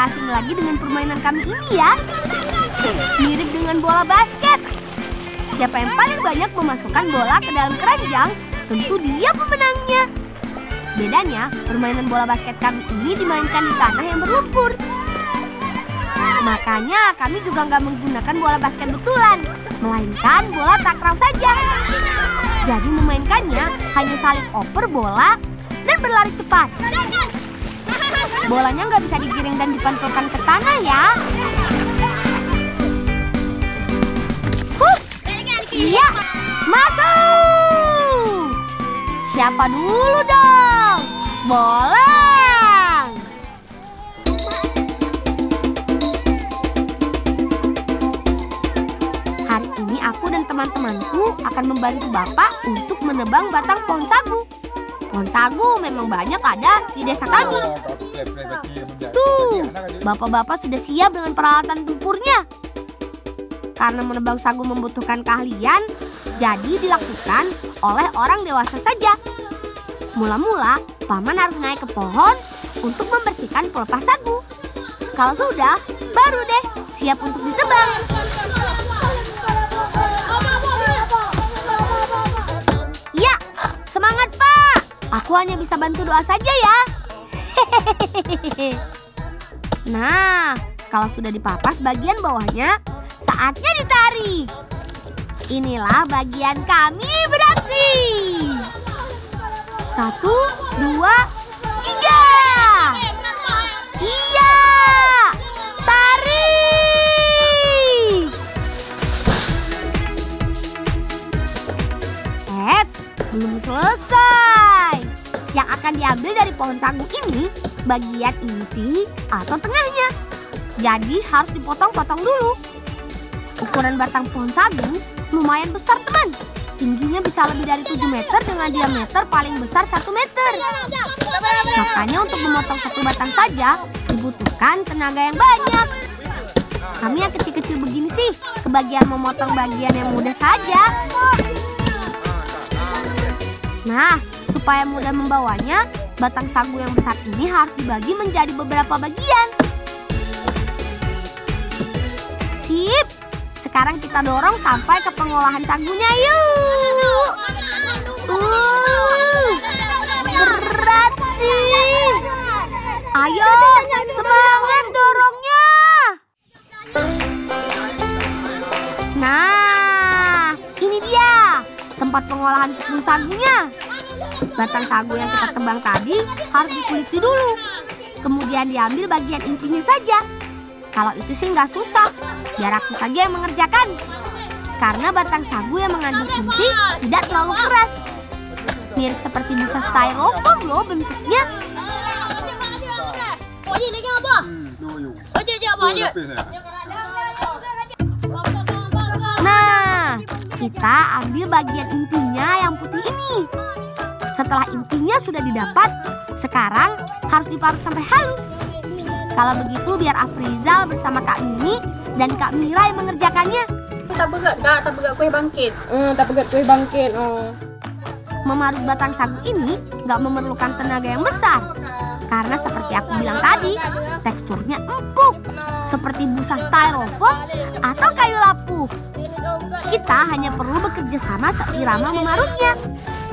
nggak asing lagi dengan permainan kami ini ya. Mirip dengan bola basket. Siapa yang paling banyak memasukkan bola ke dalam keranjang, tentu dia pemenangnya. Bedanya, permainan bola basket kami ini dimainkan di tanah yang berlumpur. Makanya kami juga nggak menggunakan bola basket betulan, melainkan bola takraw saja. Jadi memainkannya hanya saling oper bola dan berlari cepat. Bolanya nggak bisa digiring dan dipantulkan ke tanah ya. Huh, iya, masuk. Siapa dulu dong? Bolang. Hari ini aku dan teman-temanku akan membantu Bapak untuk menebang batang pohon sagu. Pohon sagu memang banyak ada di desa kami. Tuh, bapak-bapak sudah siap dengan peralatan tempurnya. Karena menebang sagu membutuhkan keahlian, jadi dilakukan oleh orang dewasa saja. Mula-mula, paman harus naik ke pohon untuk membersihkan pelepah sagu. Kalau sudah, baru deh siap untuk ditebang. Hanya bisa bantu doa saja ya. Nah, kalau sudah dipapas bagian bawahnya, saatnya ditarik. Inilah bagian kami beraksi. Satu, dua, tiga. Iya, tarik. Eits, belum selesai. Yang akan diambil dari pohon sagu ini bagian inti atau tengahnya. Jadi harus dipotong-potong dulu. Ukuran batang pohon sagu lumayan besar teman. Tingginya bisa lebih dari 7 meter dengan diameter paling besar 1 meter. Makanya untuk memotong satu batang saja dibutuhkan tenaga yang banyak. Kami yang kecil-kecil begini sih, kebagian memotong bagian yang mudah saja. Nah, supaya mudah membawanya, batang sagu yang besar ini harus dibagi menjadi beberapa bagian. Sip, sekarang kita dorong sampai ke pengolahan sagunya yuk. Uh, berat sih. Ayo, semangat dorongnya. Nah, ini dia tempat pengolahan tepung sagunya. Batang sagu yang kita tebang tadi harus dikuliti dulu. Kemudian diambil bagian intinya saja. Kalau itu sih nggak susah, biar aku saja yang mengerjakan. Karena batang sagu yang mengandung inti tidak terlalu keras. Mirip seperti bisa styrofoam loh bentuknya. Nah, kita ambil bagian intinya yang putih ini. Setelah intinya sudah didapat, sekarang harus diparut sampai halus. Kalau begitu biar Afrizal bersama Kak Mimi dan Kak Mira yang mengerjakannya. Tak begat kak, tak begat kuih bangkit. Hmm, tak pegat kuih bangkit. Oh. Memarut batang sagu ini nggak memerlukan tenaga yang besar. Karena seperti aku bilang tadi, teksturnya empuk. Seperti busa styrofoam atau kayu lapuh. Kita hanya perlu bekerja sama seirama memarutnya.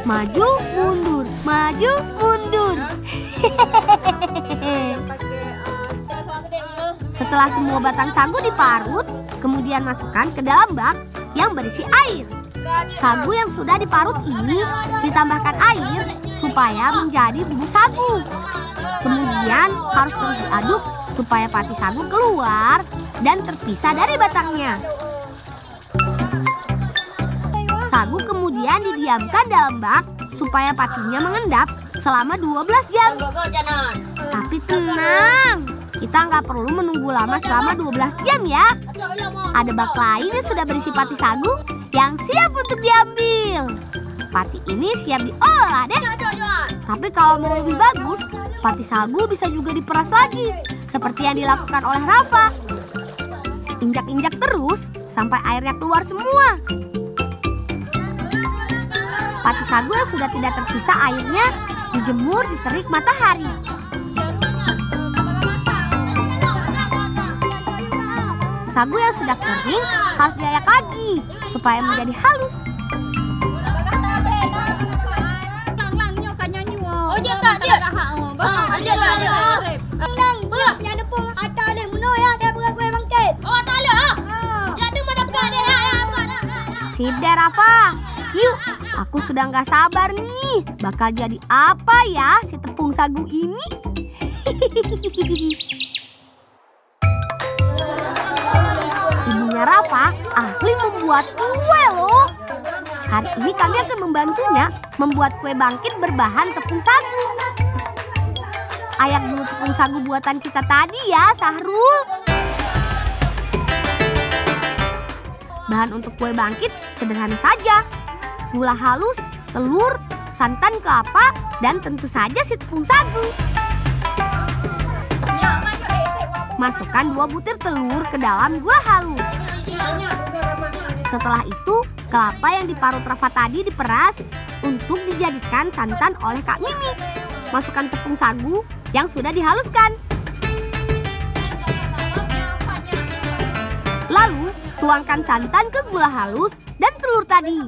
Maju, mundur, maju, mundur. Setelah semua batang sagu diparut, kemudian masukkan ke dalam bak yang berisi air. Sagu yang sudah diparut ini ditambahkan air supaya menjadi bubuk sagu. Kemudian harus terus diaduk supaya pati sagu keluar dan terpisah dari batangnya. Sagu kemudian didiamkan dalam bak supaya patinya mengendap selama 12 jam. Tapi tenang, kita nggak perlu menunggu lama selama 12 jam ya. Ada bak lain yang sudah berisi pati sagu yang siap untuk diambil. Pati ini siap diolah deh. Tapi kalau mau lebih bagus, pati sagu bisa juga diperas lagi. Seperti yang dilakukan oleh Rafa. Injak-injak terus sampai airnya keluar semua. Pati sagu yang sudah tidak tersisa airnya dijemur di terik matahari. Sagu yang sudah kering harus diayak lagi supaya menjadi halus. Oh. Ah. Ya ya. Oh, ah. Ya, ya, deh Rafa. Aku sudah nggak sabar nih. Bakal jadi apa ya si tepung sagu ini? Ibunya Rafa ahli membuat kue loh. Hari ini kami akan membantunya membuat kue bangkit berbahan tepung sagu. Ayak dulu tepung sagu buatan kita tadi ya, Sahrul. Bahan untuk kue bangkit sederhana saja. Gula halus, telur, santan kelapa, dan tentu saja si tepung sagu. Masukkan dua butir telur ke dalam gula halus. Setelah itu, kelapa yang diparut Rafa tadi diperas untuk dijadikan santan oleh Kak Mimi. Masukkan tepung sagu yang sudah dihaluskan. Lalu, tuangkan santan ke gula halus dan telur tadi.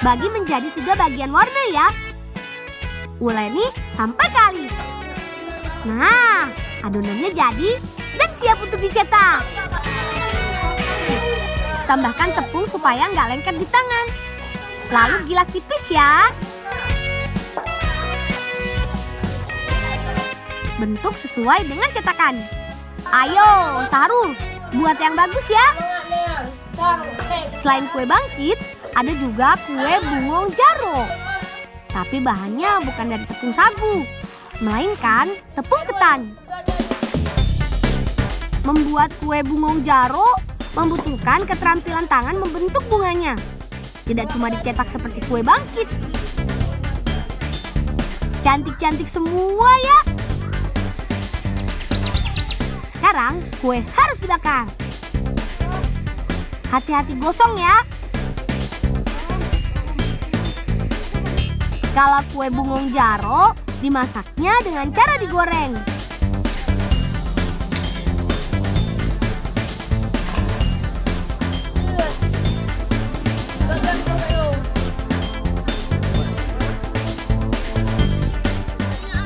Bagi menjadi tiga bagian warna ya. Uleni sampai kalis. Nah, adonannya jadi dan siap untuk dicetak. Tambahkan tepung supaya nggak lengket di tangan. Lalu gilas tipis ya. Bentuk sesuai dengan cetakan. Ayo, Sarul, buat yang bagus ya. Selain kue bangkit, ada juga kue bungong jaro. Tapi bahannya bukan dari tepung sagu, melainkan tepung ketan. Membuat kue bungong jaro membutuhkan keterampilan tangan membentuk bunganya. Tidak cuma dicetak seperti kue bangkit. Cantik-cantik semua ya. Sekarang kue harus dibakar. Hati-hati gosong ya. Kalau kue bungong jaro, dimasaknya dengan cara digoreng.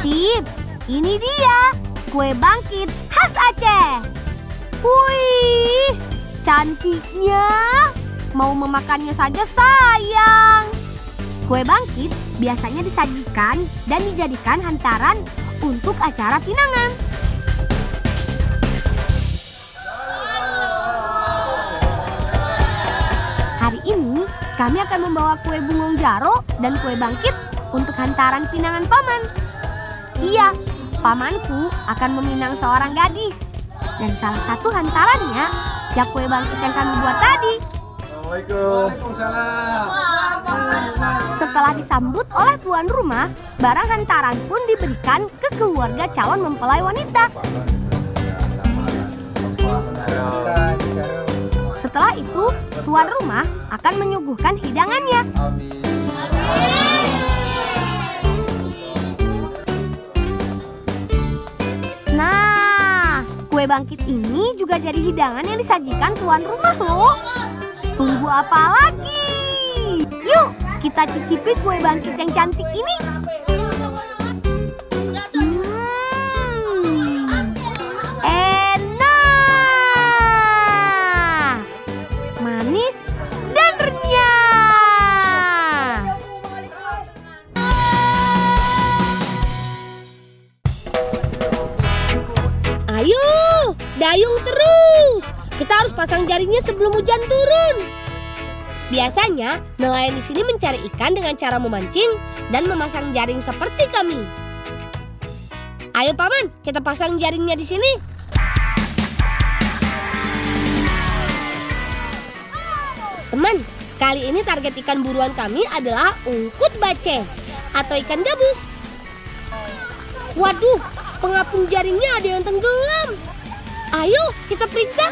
Sip, ini dia kue bangkit khas Aceh. Wih, cantiknya. Mau memakannya saja sayang. Kue bangkit biasanya disajikan dan dijadikan hantaran untuk acara pinangan. Hari ini kami akan membawa kue bungong jaro dan kue bangkit untuk hantaran pinangan paman. Iya, pamanku akan meminang seorang gadis. Dan salah satu hantarannya ya kue bangkit yang kami buat tadi. Assalamualaikum. Waalaikumsalam. Setelah disambut oleh tuan rumah, barang hantaran pun diberikan ke keluarga calon mempelai wanita. Setelah itu, tuan rumah akan menyuguhkan hidangannya. Amin. Kue bangkit ini juga jadi hidangan yang disajikan tuan rumah loh. Tunggu apa lagi? Yuk, kita cicipi kue bangkit yang cantik ini. Sebelum hujan turun. Biasanya, nelayan di sini mencari ikan dengan cara memancing dan memasang jaring seperti kami. Ayo paman, kita pasang jaringnya di sini. Teman, kali ini target ikan buruan kami adalah ungkut bace atau ikan gabus. Waduh, pengapung jaringnya ada yang tenggelam. Ayo, kita periksa.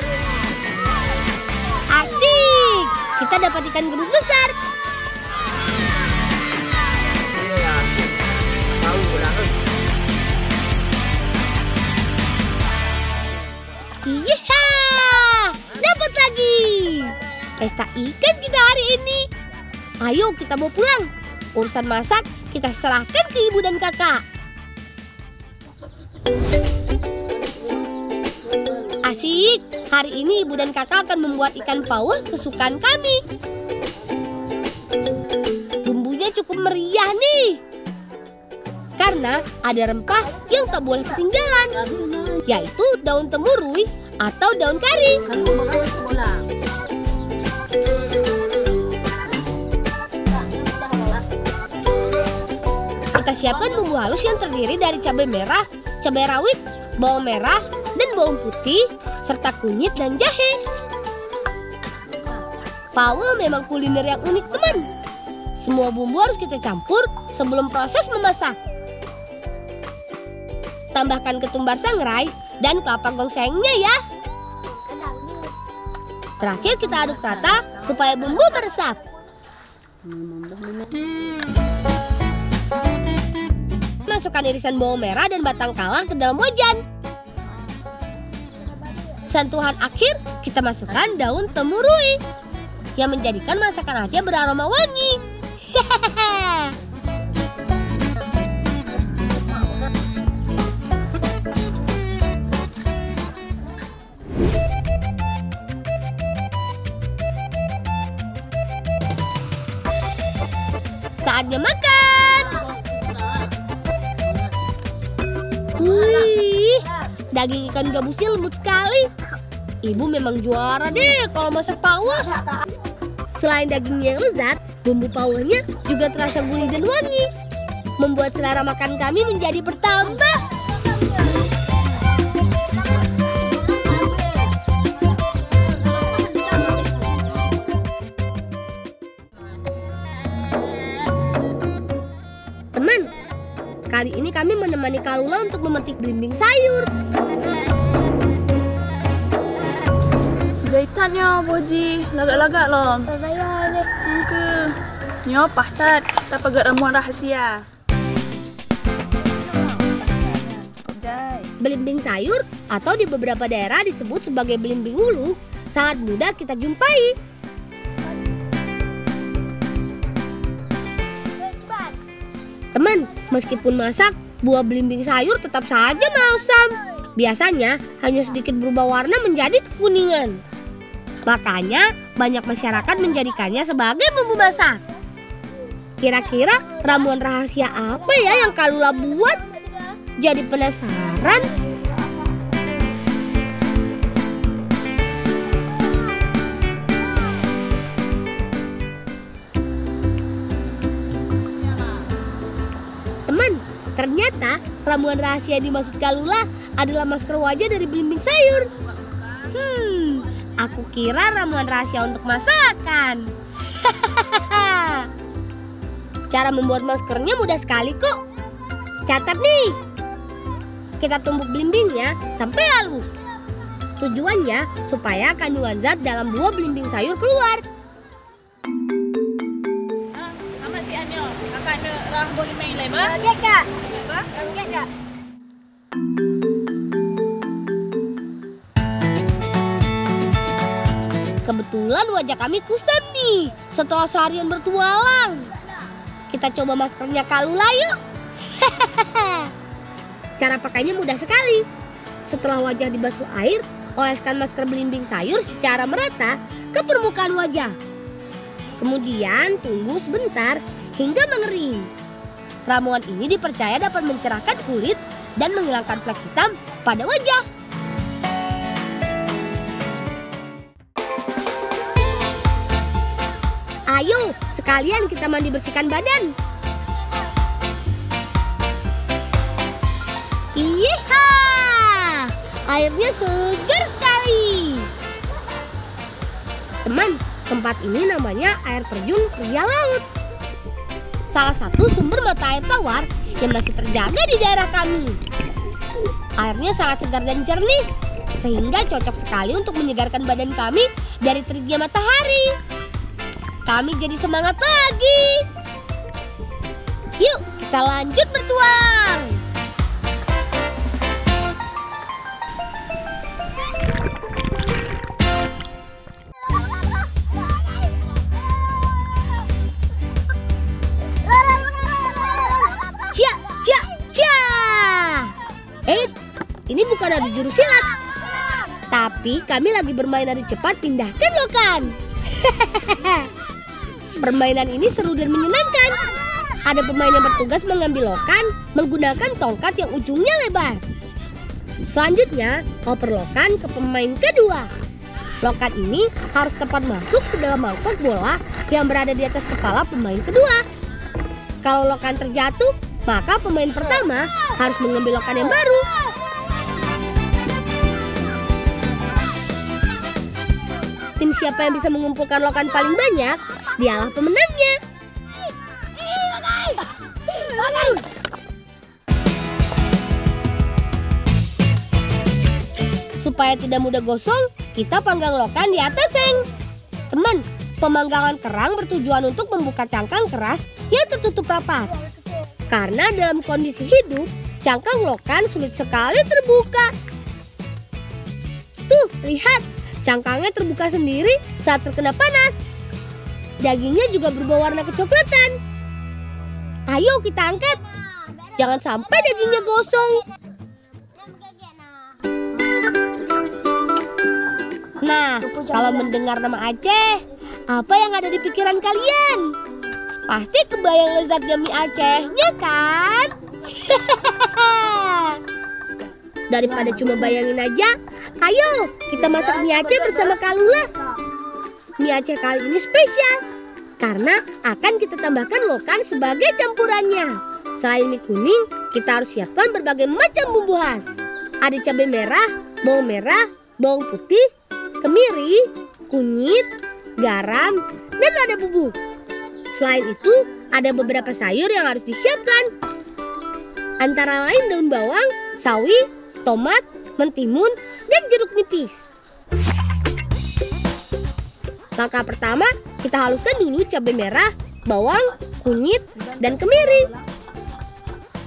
Asik, kita dapat ikan gabus besar. Iya, dapat lagi. Pesta ikan kita hari ini. Ayo kita mau pulang. Urusan masak kita serahkan ke ibu dan kakak. Asik, hari ini ibu dan kakak akan membuat ikan paus kesukaan kami. Bumbunya cukup meriah nih. Karena ada rempah yang tak boleh ketinggalan, yaitu daun temurui atau daun kari. Kita siapkan bumbu halus yang terdiri dari cabai merah, cabai rawit, bawang merah, dan bawang putih, serta kunyit dan jahe. Pawel memang kuliner yang unik teman. Semua bumbu harus kita campur sebelum proses memasak. Tambahkan ketumbar sangrai dan kelapa gongsengnya ya. Terakhir kita aduk rata supaya bumbu meresap. Masukkan irisan bawang merah dan batang kala ke dalam wajan. Sentuhan akhir kita masukkan daun temurui yang menjadikan masakan Aceh beraroma wangi. Saatnya makan. Wih, daging ikan gabusnya lembut sekali. Ibu memang juara deh kalau masak pawah. Selain dagingnya yang lezat, bumbu pawahnya juga terasa gurih dan wangi. Membuat selera makan kami menjadi bertambah. Kali ini kami menemani Kalula untuk memetik belimbing sayur. Jahitannya Boji, lagak-lagak loh. Ke Nyo pahtat, tak pegat ramuan rahasia. Belimbing sayur atau di beberapa daerah disebut sebagai belimbing hulu sangat mudah kita jumpai. Teman, meskipun masak, buah belimbing sayur tetap saja masam. Biasanya hanya sedikit berubah warna menjadi kekuningan. Makanya banyak masyarakat menjadikannya sebagai bumbu masak. Kira-kira ramuan rahasia apa ya yang Kalula buat? Jadi penasaran. Ternyata ramuan rahasia di Masjid Kalula adalah masker wajah dari belimbing sayur. Hmm, aku kira ramuan rahasia untuk masakan. Cara membuat maskernya mudah sekali kok. Catat nih. Kita tumbuk belimbingnya sampai halus. Tujuannya supaya kandungan zat dalam buah belimbing sayur keluar. Amat si main lema? Ya kak. Kebetulan wajah kami kusam nih setelah seharian bertualang. Kita coba maskernya Kalula yuk. Cara pakainya mudah sekali. Setelah wajah dibasuh air, oleskan masker belimbing sayur secara merata ke permukaan wajah. Kemudian tunggu sebentar hingga mengering. Ramuan ini dipercaya dapat mencerahkan kulit dan menghilangkan flek hitam pada wajah. Ayo, sekalian kita mandi bersihkan badan. Iya, airnya segar sekali. Teman, tempat ini namanya air terjun pria laut. Salah satu sumber mata air tawar yang masih terjaga di daerah kami. Airnya sangat segar dan jernih, sehingga cocok sekali untuk menyegarkan badan kami dari teriknya matahari. kami jadi semangat lagi. Yuk, kita lanjut bertuang. Adu jurus silat. Tapi kami lagi bermain adu cepat pindahkan lokan. Permainan ini seru dan menyenangkan. Ada pemain yang bertugas mengambil lokan menggunakan tongkat yang ujungnya lebar. Selanjutnya, oper lokan ke pemain kedua. Lokan ini harus tepat masuk ke dalam mangkok bola yang berada di atas kepala pemain kedua. Kalau lokan terjatuh, maka pemain pertama harus mengambil lokan yang baru. Tim siapa yang bisa mengumpulkan lokan paling banyak, dialah pemenangnya. Supaya tidak mudah gosong, kita panggang lokan di atas seng. Teman, pemanggangan kerang bertujuan untuk membuka cangkang keras yang tertutup rapat. Karena dalam kondisi hidup, cangkang lokan sulit sekali terbuka. Tuh, lihat, cangkangnya terbuka sendiri saat terkena panas. Dagingnya juga berubah warna kecoklatan. Ayo kita angkat. Jangan sampai dagingnya gosong. Nah, kalau mendengar nama Aceh, apa yang ada di pikiran kalian? Pasti kebayang lezatnya mie Acehnya kan? Daripada cuma bayangin aja, ayo kita masak mie Aceh bersama Kalula. Mie Aceh kali ini spesial karena akan kita tambahkan lokan sebagai campurannya. Selain mie kuning, kita harus siapkan berbagai macam bumbu khas. Ada cabai merah, bawang merah, bawang putih, kemiri, kunyit, garam, dan ada bubuk. Selain itu, ada beberapa sayur yang harus disiapkan. Antara lain daun bawang, sawi, tomat, mentimun, dan jeruk nipis. Langkah pertama, kita haluskan dulu cabai merah, bawang, kunyit, dan kemiri.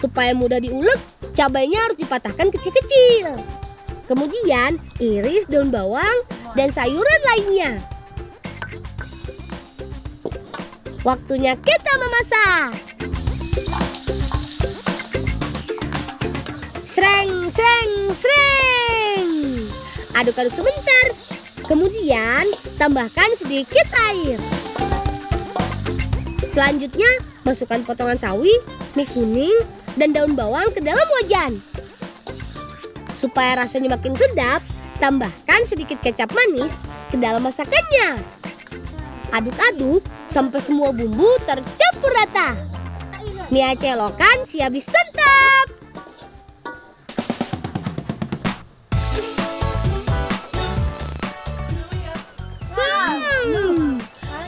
Supaya mudah diulek, cabainya harus dipatahkan kecil-kecil. Kemudian, iris daun bawang dan sayuran lainnya. Waktunya kita memasak. Sreng, sreng. Aduk-aduk sebentar. Kemudian, tambahkan sedikit air. Selanjutnya, masukkan potongan sawi, mie kuning, dan daun bawang ke dalam wajan. Supaya rasanya makin sedap, tambahkan sedikit kecap manis ke dalam masakannya. Aduk-aduk sampai semua bumbu tercampur rata. Mie Aceh lokan siap disantap.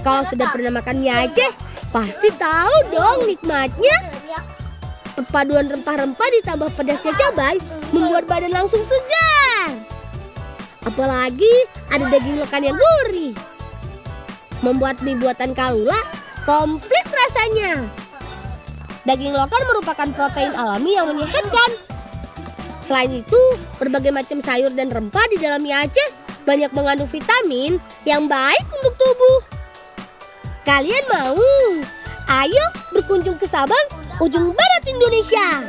Kalau sudah pernah makan mie Aceh, pasti tahu dong nikmatnya. Perpaduan rempah-rempah ditambah pedasnya cabai membuat badan langsung segar. Apalagi ada daging lokan yang gurih. Membuat mie buatan Kalula komplit rasanya. Daging lokan merupakan protein alami yang menyehatkan. Selain itu, berbagai macam sayur dan rempah di dalam mie Aceh banyak mengandung vitamin yang baik untuk tubuh. Kalian mau? Ayo berkunjung ke Sabang, ujung barat Indonesia.